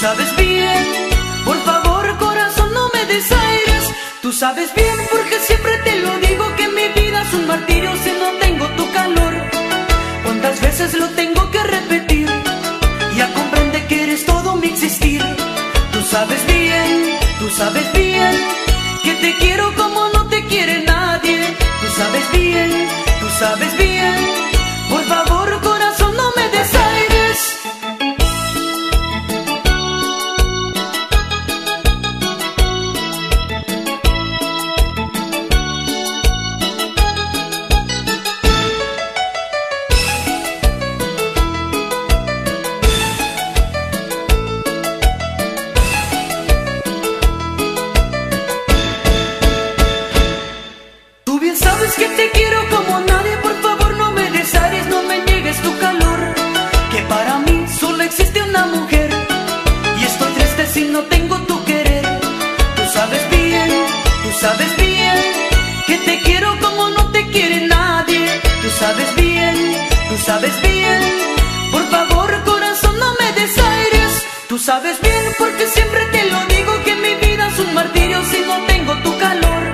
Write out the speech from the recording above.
sabes bien, por favor corazón no me desaires. Tú sabes bien porque siempre te lo digo que mi vida es un martirio si no tengo tu calor. ¿Cuántas veces lo tengo que repetir? Ya comprende que eres todo mi existir. Tú sabes bien, tú sabes bien que te quiero como no te quiere nadie. Tú sabes bien, tú sabes bien. Que te quiero como nadie, por favor no me desares, no me niegues tu calor. Que para mí solo existe una mujer y estoy triste si no tengo tu querer. Tú sabes bien, tú sabes bien que te quiero como no te quiere nadie. Tú sabes bien, tú sabes bien. Por favor corazón no me desaires. Tú sabes bien porque siempre te lo digo que mi vida es un martirio si no tengo tu calor.